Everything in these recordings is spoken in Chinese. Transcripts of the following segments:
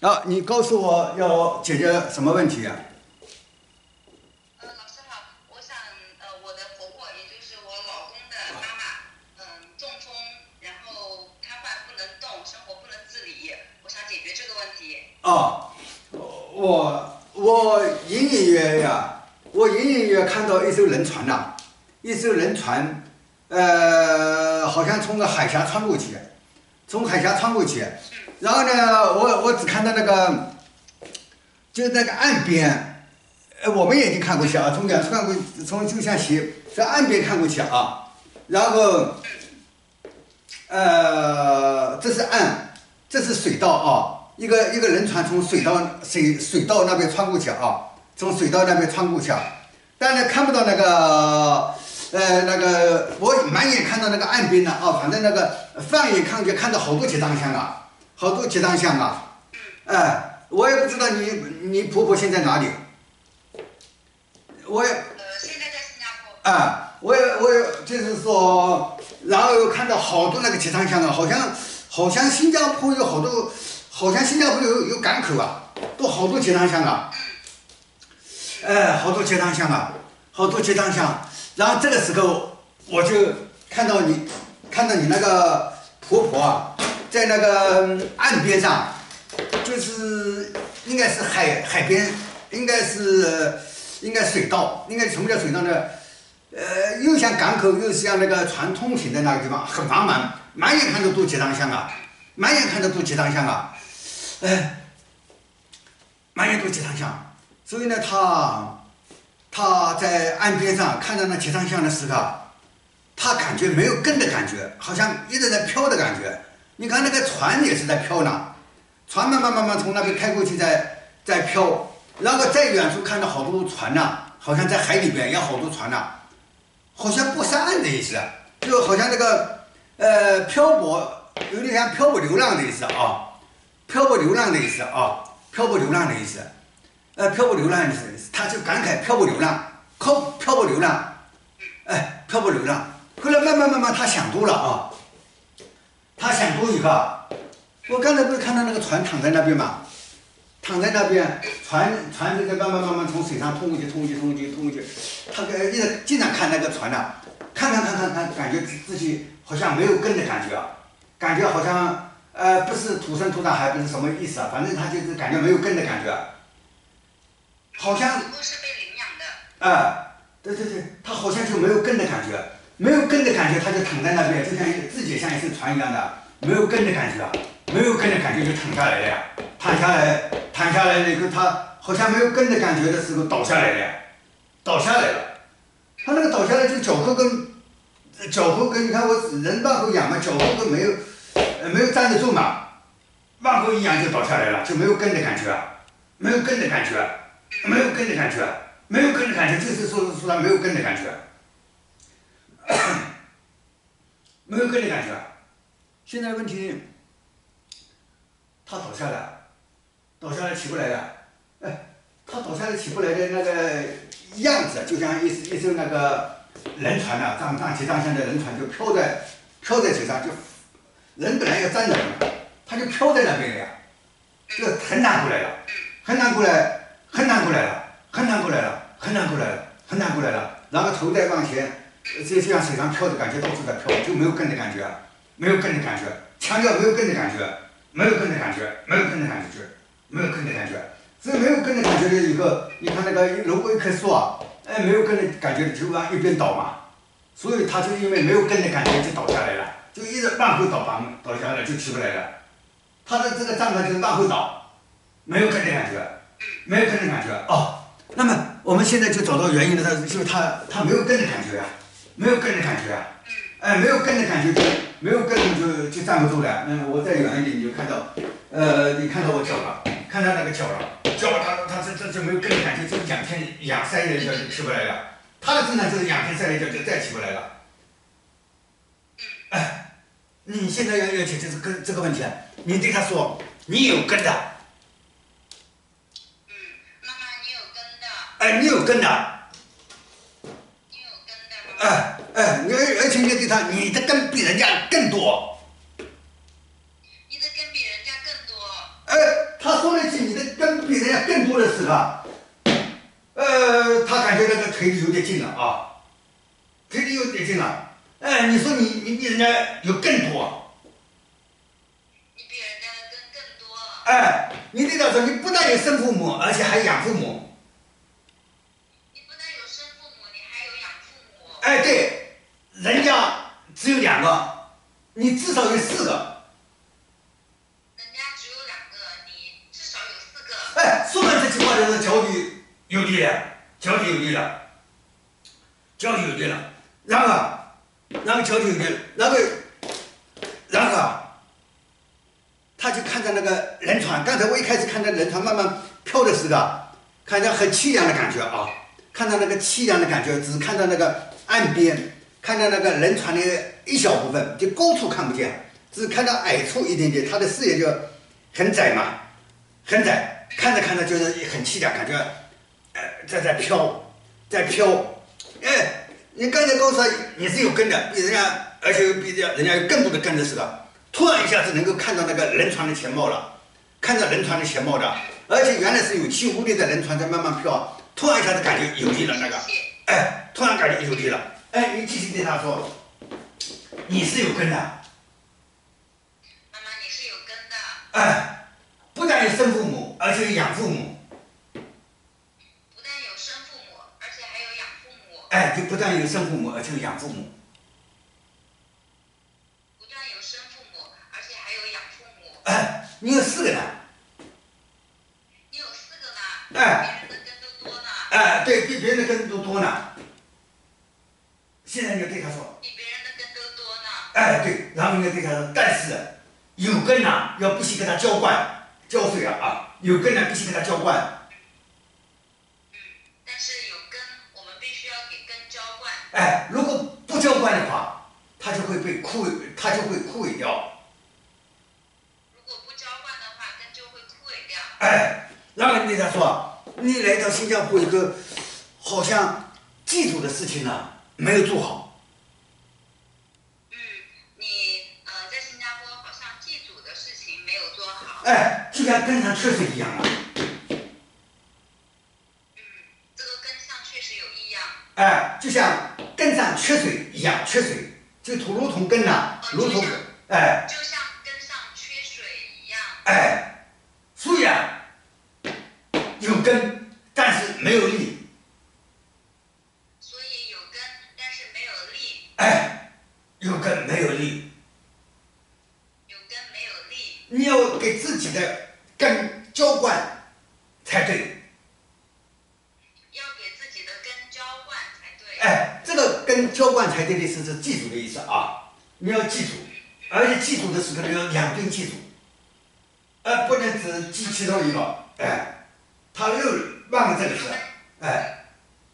啊，你告诉我要解决什么问题啊？呃，老师好，我想呃，我的婆婆，也就是我老公的妈妈，嗯，中风，然后瘫痪不能动，生活不能自理，我想解决这个问题。啊，我我隐隐约约呀，我隐隐约约看到一艘轮船呐、一艘轮船，呃，好像从个海峡穿过去，从海峡穿过去，然后呢，我我只看到那个，就那个岸边，呃，我们眼睛看过去啊，从远处看过去，从就像斜在岸边看过去啊，然后，呃，这是岸，这是水道啊，一个一个轮船从水道水水道那边穿过去啊，从水道那边穿过去啊，但是看不到那个，呃，那个我满眼看到那个岸边的啊，反正那个放眼看去看到好多集装箱啊，好多集装箱啊，哎，我也不知道你你婆婆现在哪里，我也。呃，现在在新加坡。啊，我也我也就是说，然后又看到好多那个集装箱啊，好像好像新加坡有好多，好像新加坡有有港口啊，都好多集装箱啊，哎，好多集装箱啊，好多集装箱。然后这个时候我就看到你，看到你那个婆婆啊，在那个岸边上，就是应该是海海边，应该是应该水道，应该什么叫水道呢？呃，又像港口，又像那个船通行的那个地方，很繁忙，满眼看着都集装箱啊，满眼看着都集装箱啊，哎，满眼都集装箱。所以呢，他他在岸边上看到那集装箱的时候，他感觉没有根的感觉，好像一直在飘的感觉。你看那个船也是在飘呢，船慢慢慢慢从那边开过去，在在飘，然后在远处看到好多船呐、好像在海里边有好多船呐、好像不上岸的意思，就好像那个呃漂泊，有点像漂泊流浪的意思啊，漂泊流浪的意思啊，漂泊流浪的意思，呃漂泊流浪的意思，他就感慨漂泊流浪，靠漂泊流浪，哎漂泊流浪，后来慢慢慢慢他想多了啊，他想多以后，我刚才不是看到那个船躺在那边嘛，躺在那边，船船这个慢慢慢慢从水上通过去，通过去，通过去，通过去。他呃一直经常看那个船呐、看看看看看，感觉自己好像没有根的感觉啊，感觉好像呃不是土生土长，还不是什么意思啊，反正他就是感觉没有根的感觉，好像不是被领养的。啊、对对对，他好像就没有根的感觉，没有根的感觉，他就躺在那边，就像一自己像一艘船一样的，没有根的感觉啊，没有根的感觉就躺下来了呀，躺下来，躺下来了以后，他好像没有根的感觉的时候倒下来了呀，倒下来了，他那个倒下来就脚后跟，脚后跟，你看我人往后仰嘛，脚后跟没有，呃没有站得住嘛，往后一仰就倒下来了，就没有根的感觉啊，没有根的感觉。没有跟的感觉，没有跟的感觉，就是说说他没有跟的感觉，没有跟的感觉。现在问题，他倒下了，倒下来起不来了，哎，他倒下来起不来的那个样子，就像一一艘那个轮船呐、张张起张像的轮船就飘在飘在水上，就人本来要站着的，他就飘在那边了呀，就很难过来了，很难过来。很难过来了，很难过来了，很难过来了，很难过来了。然后头再往前，呃就像水上飘的感觉，到处在飘，就没有跟的感觉，没有跟的感觉，强调没有跟的感觉，没有跟的感觉，没有跟的感觉，没有跟的感觉。所以没有跟的感觉了以后，你看那个如果一棵树啊，哎，没有跟的感觉就往一边倒嘛，所以它就因为没有跟的感觉就倒下来了，就一直往后倒，往倒下来就起不来了。它的这个状态就是往后倒，没有跟的感觉。没有跟的感觉哦。那么我们现在就找到原因了，他就是他他没有跟的感觉啊，没有跟的感觉啊，哎，没有跟的感觉就没有跟就就站不住了。嗯，我再远一点你就看到，呃，你看到我脚了，看到那个脚了，脚他他这这就没有跟的感觉，就两天两三日脚就起不来了。他的正常就是两天三日脚就再起不来了。哎，你现在要要解决这个这个问题，你对他说你有根的。嗯，妈妈，你有根的，哎，你有根的，你有根的，妈妈。哎哎，你而而且你对他，你的根比人家更多。你的根比人家更多。哎，他说了句你的根比人家更多的是吧？呃，他感觉那个腿有点劲了啊，腿里有点劲了。哎，你说你你比人家有更多，你比人家的根更多。哎，你对他说，你不但有生父母，而且还养父母。你不但有生父母，你还有养父母。哎，对，人家只有两个，你至少有四个。人家只有两个，你至少有四个。哎，说完这句话的时候，脚底有力量，脚底有力了，脚底有力了。然后啊，然后脚底有力了，然后，然后啊，他就看着那个轮船。刚才我一开始看到轮船慢慢飘的时候啊，看着很凄凉的感觉啊，看到那个凄凉的感觉，只看到那个岸边，看到那个轮船的一小部分，就高处看不见，只看到矮处一点点，他的视野就很窄嘛，很窄，看着看着就是很凄凉，感觉，呃，在在飘，在飘，哎，你刚才告诉他你是有根的，比人家，而且比人家人家有更多的根的是的，突然一下子能够看到那个轮船的前貌了，看到轮船的前貌的，而且原来是有气无力的轮船在慢慢飘，突然一下子感觉有力了那个，哎，突然感觉有力了，哎，你继续对他说，你是有根的，妈妈，你是有根的。哎，不但有生父母，而且有养父母，不但有生父母，而且还有养父母。哎，就不但有生父母，而且有养父母，不但有生父母，而且还有养父母。哎，你有四个呢，你有四个呢，比哎别人的根都多呢。哎，对比别人的根都多呢。现在你要对他说，比别人的根都多呢。哎，对，然后你要对他说，但是有根呐、要必须给它浇灌、浇水啊啊，有根呢、必须给它浇灌，嗯但是有根，我们必须要给根浇灌。哎，如果不浇灌的话，它就会被枯萎，它就会枯萎掉，如果不浇灌的话，根就会枯萎掉。哎，然后你对他说，你来到新加坡一个好像嫉妒的事情呢、没有做好，嗯，你呃在新加坡好像祭祖的事情没有做好。哎，就像根上缺水一样啊，嗯，这个根上确实有异样。哎，就像根上缺水一样，缺水，就土如同根呐、如同，哎。就像根上缺水一样。哎，你要记住，而且记住的时候呢要两边记住，呃，不能只记其中一个，哎，他又忘了这个事，哎。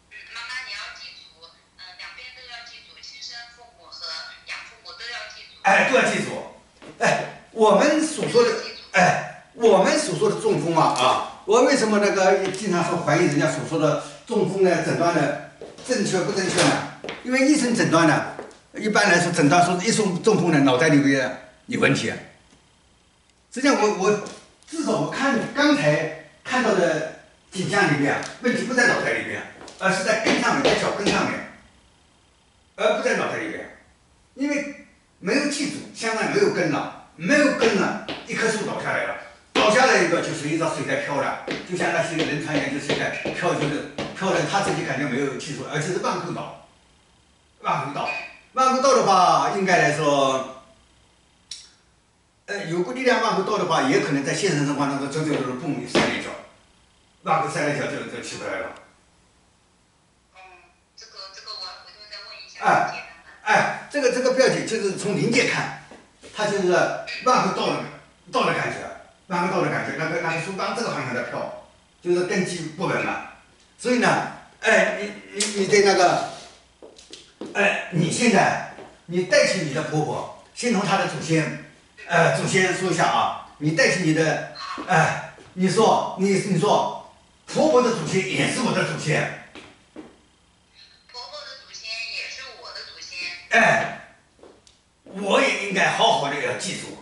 嗯，妈妈你要记住，嗯、两边都要记住，亲生父母和养父母都要记住。哎，都要记住。哎，我们所说的，哎，我们所说的中风啊啊，我为什么那个经常说怀疑人家所说的中风呢？诊断的正确不正确呢？因为医生诊断呢，一般来说诊断说一中中风呢，脑袋里面有问题啊。实际上我我至少我看刚才看到的景象里面，问题不在脑袋里面，而是在根上面，在脚跟上面，而不在脑袋里面，因为。没有记住，相当于没有根了，没有根了，一棵树倒下来了，倒下来一个就随着水在飘了，就像那些轮船一样，就水在飘，就是飘的，他自己感觉没有记住，而且是半空倒，半空倒，万口倒的话，应该来说，呃，有股力量万口倒的话，也可能在现实生活当中走走走，嘣一摔了一跤，那个摔了一跤就就起不来了。嗯，这个这个我回头再问一下哎。哎，这个这个不要紧，就是从临界看，它就是万口倒了倒的感觉，万口倒的感觉，那个那个树往这个方向在飘，就是根基不稳了。所以呢，哎，你你你对那个，哎，你现在你代替你的婆婆，先从她的祖先，呃，祖先说一下啊，你带起你的，哎，你说你你说，婆婆的祖先也是我的祖先，婆婆的祖先也是我的祖先，哎，我也应该好好的要记住。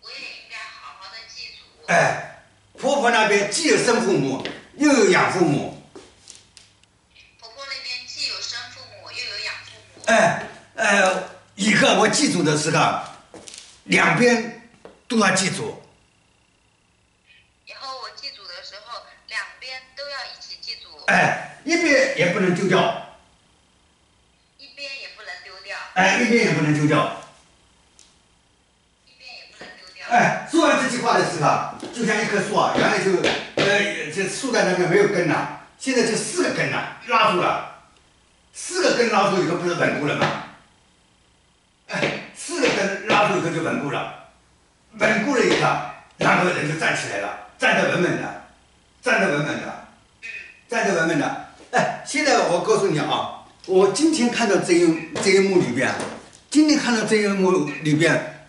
我也应该好好的记住。哎，婆婆那边既有生父母，又有养父母。婆婆那边既有生父母，又有养父母。哎，呃，以后我记住的时候，两边都要记住。以后我祭祖的时候，两边都要一起祭祖，哎，一边也不能丢掉，一边也不能丢掉，哎，一边也不能丢掉。一边也不能丢掉。哎，说完这句话的时候，就像一棵树啊，原来就呃这树在那边没有根呐，现在就四个根呐，拉住了，四个根拉住以后不是稳固了吗？哎，四个根拉住以后就稳固了，稳固了以后，然后人就站起来了，站得稳稳的，站得稳稳的，站得稳稳的。哎，现在我告诉你啊，我今天看到这一这一幕里边，今天看到这一幕里边，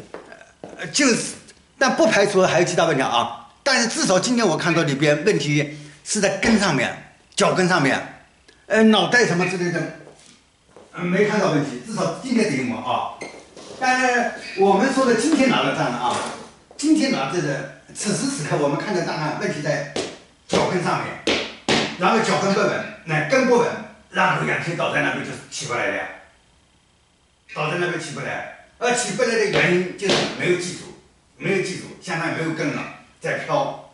呃，就是，但不排除还有其他问题啊。但是至少今天我看到里边问题是在根上面，脚跟上面，呃，脑袋什么之类的，呃没看到问题。至少今天这一幕啊。但是我们说的今天拿的障碍啊，今天拿这个此时此刻我们看的障碍问题在脚跟上面，然后脚跟不稳，那跟不稳，然后两天倒在那边就起不来了呀。倒在那边起不来，而起不来的原因就是没有记住，没有记住，相当于没有跟了，在飘，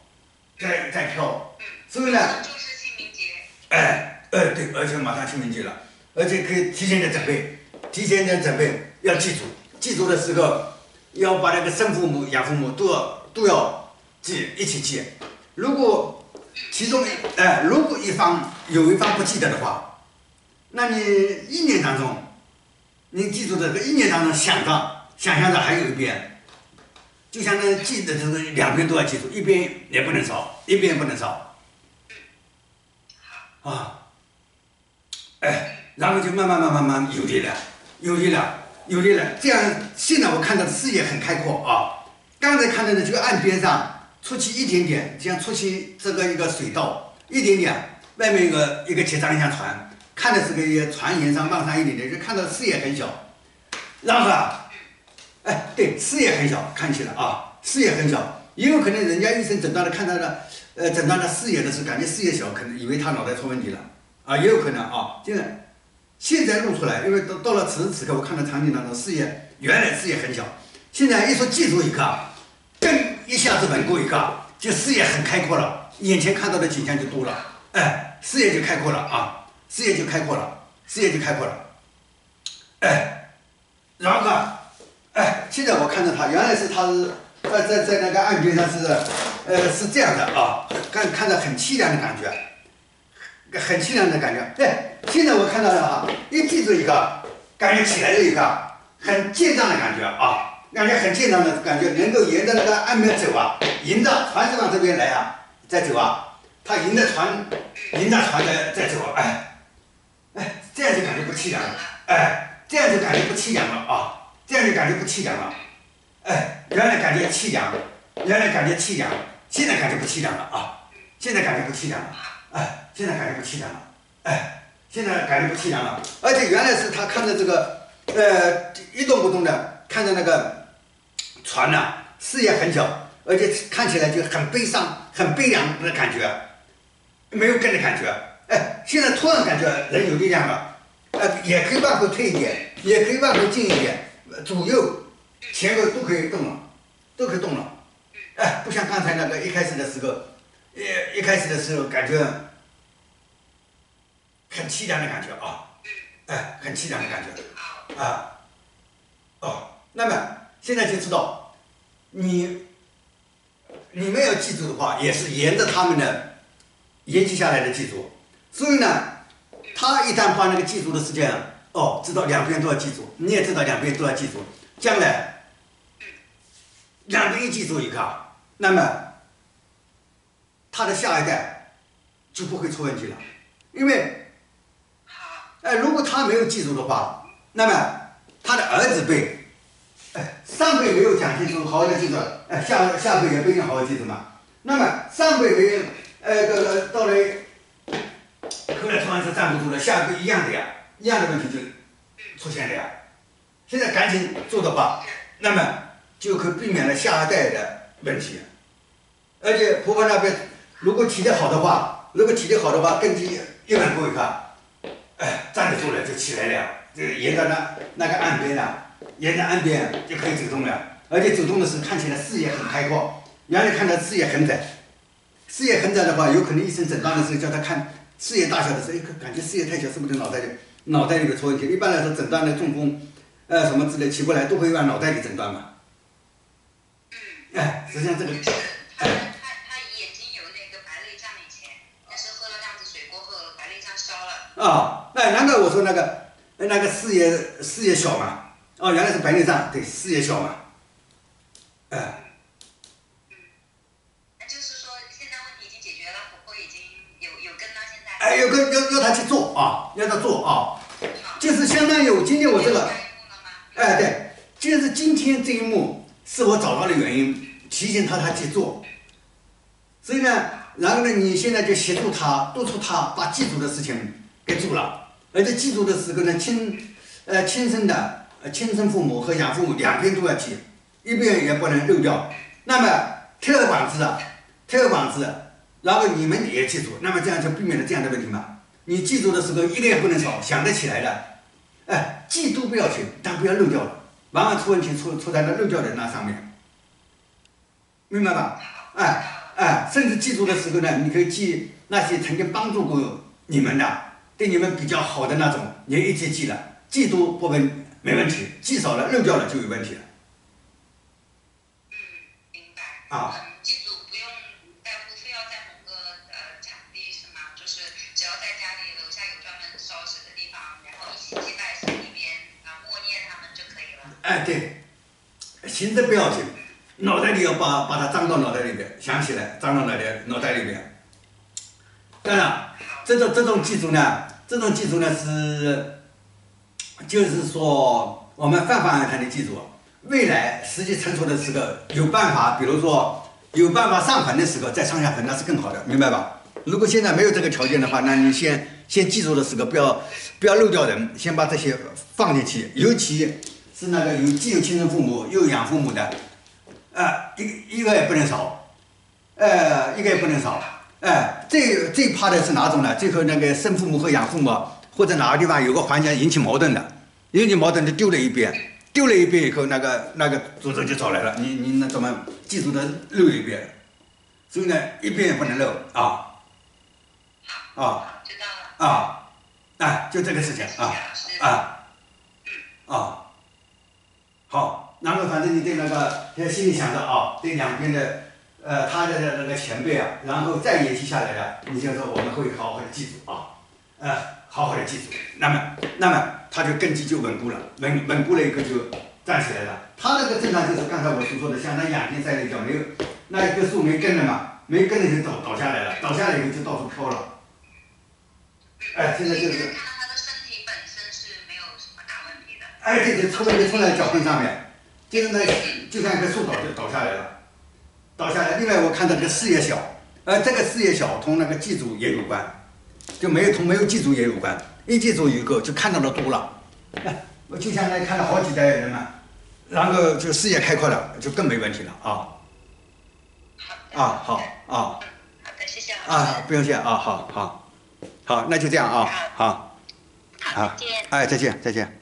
在在飘，所以呢，就是清明节，哎，呃对，而且马上清明节了，而且可以提前的准备，提前的准备要记住，记住的时候要把那个生父母、养父母都要都要记，一起记。如果其中一哎，如果一方有一方不记得的话，那你一年当中。你记住这个一年当中想到、想象的还有一遍，就相当于记的这个两边都要记住，一边也不能少，一边也不能少。啊，哎，然后就慢慢慢慢慢有力了，有力了，有力了。这样现在我看到的视野很开阔啊。刚才看到的这个岸边上出去一点点，像出去这个一个水道一点点，外面一个一个结账一辆船。看的是个船沿上浪上一点点，就看到视野很小，然后啊，哎，对，视野很小，看起来啊，视野很小，也有可能人家医生诊断的看到的，呃，诊断的视野的时候，感觉视野小，可能以为他脑袋出问题了，啊，也有可能啊。现在现在露出来，因为到到了此时此刻，我看到场景当中视野原来视野很小，现在一说记住一个，噔一下子稳固一个，就视野很开阔了，眼前看到的景象就多了，哎，视野就开阔了啊。视野就开阔了，视野就开阔了，哎，然后呢，哎，现在我看到他，原来是他是在在在那个岸边上是，呃，是这样的啊，看看着很凄凉的感觉，很凄凉的感觉。对，现在我看到了啊，一记住一个，感觉起来了一个很健壮的感觉啊，感觉很健壮的感觉，能够沿着那个岸边走啊，迎着船是往这边来啊，再走啊，他迎着船，迎着船在在走，哎。哎，这样就感觉不凄凉了。哎，这样就感觉不凄凉了啊！这样就感觉不凄凉了。哎，原来感觉凄凉，原来感觉凄凉，现在感觉不凄凉了啊！现在感觉不凄凉了。哎，现在感觉不凄凉了。哎，现在感觉不凄凉了。而且原来是他看着这个，呃，一动不动的看着那个船呐，视野很小，而且看起来就很悲伤、很悲凉的感觉，没有根的感觉。哎，现在突然感觉人有力量了，呃，也可以往后退一点，也可以往后进一点，左右、前后都可以动了，都可以动了。哎，不像刚才那个一开始的时候，一一开始的时候感觉很凄凉的感觉啊，哎，很凄凉的感觉啊。哦，那么现在就知道，你你们要记住的话，也是沿着他们的沿袭下来的记住。所以呢，他一旦把那个记住的时间，哦，知道两边都要记住，你也知道两边都要记住，将来两边一记住一个，那么他的下一代就不会出问题了，因为，哎，如果他没有记住的话，那么他的儿子辈，哎，上辈没有讲清楚，好好的记住，哎，下下辈也不一定好好记住嘛。那么上辈没有，呃，这个到了。后来突然是站不住了，下一个一样的呀，一样的问题就出现了呀。现在赶紧做的话，那么就可避免了下一代的问题。而且婆婆那边如果体力好的话，如果体力好的话，根基一稳固一看，哎，站得住了就起来了，就沿着那那个岸边呢，沿着岸边就可以走动了，而且走动的时候看起来视野很开阔，原来看到视野很窄，视野很窄的话，有可能医生诊断的时候叫他看视野大小的时候，哎，感觉视野太小，是不是脑袋里脑袋里面出问题？一般来说诊断的中风，呃，什么之类起不来，都会往脑袋里诊断嘛。哎，实际上这个，就是哎，难怪我说那个那个视野视野小嘛，哦，原来是白内障，对，视野小嘛，哎，那就是说现在问题已经解决了，婆婆已经有有跟到现在。哎，有个要要他去做啊，要他做啊，就是相当于我今天我这个？哎，对，就是今天这一幕是我找到的原因，提醒他他去做，所以呢，然后呢，你现在就协助他，督促他把记住的事情给做了，而且记住的时候呢，亲，呃，亲生的，呃，亲生父母和养父母两边都要记，一边也不能漏掉。那么推而广之啊，推而广之，然后你们也记住，那么这样就避免了这样的问题嘛。你记住的时候一个也不能少，想得起来的，哎，记都不要紧，但不要漏掉了，往往出问题出出在那漏掉的那上面，明白吧？哎哎，甚至记住的时候呢，你可以记那些曾经帮助过你们的，对你们比较好的那种，你一起记了，记多不问没问题，记少了漏掉了就有问题了。嗯，明白。啊嗯，记住不用在乎非要在某个呃场地是吗？就是只要在家里楼下有专门烧纸的地方，然后一起祭拜神里边啊默念他们就可以了。哎，对，行政不要紧，脑袋里要把把它装到脑袋里边，想起来装到脑袋脑袋里边。当然，这种这种记住呢，这种记住呢是，就是说我们泛泛而谈的记住，未来时机成熟的时候有办法，比如说有办法上坟的时候再上下坟，那是更好的，明白吧？如果现在没有这个条件的话，那你先先记住的时候不要不要漏掉人，先把这些放进去，尤其是那个有既有亲生父母又有养父母的，呃，一个一个也不能少，呃，一个也不能少，哎、最最怕的是哪种呢？最后那个生父母和养父母或者哪个地方有个环节引起矛盾的，引起矛盾就丢了一边，丢了一边以后，那个那个诅咒就找来了，你你那怎么记住的漏一遍？所以呢，一边也不能漏啊，啊，知道了。啊，哎，就这个事情啊。啊啊，好，然后反正你对那个在心里想着啊，对两边的呃他的那个前辈啊，然后再延续下来的，你就说我们会好好的记住啊，呃，好好的记住，那么那么他就根基就稳固了，稳稳固了以后就站起来了。他那个正常就是刚才我所说的，像那仰天塞了一脚，没有那一棵树没根了嘛，没根了就倒倒下来了，倒下来以后就到处飘了。哎，现在就是。看到他的身体本身是没有什么大问题的。哎，对对，冲了就冲在脚跟上面，就是那就像一棵树倒就倒下来了，倒下来。另外我看到这个视野小，呃，这个视野小同那个祭祖也有关，就没有同没有祭祖也有关。一记住以后就看到的多了，哎，我就像那看了好几代人嘛，然后就视野开阔了，就更没问题了啊。啊好啊嗯，好的，谢谢。啊，不用谢啊，好好好，那就这样啊，好，好，再见。哎，再见再见。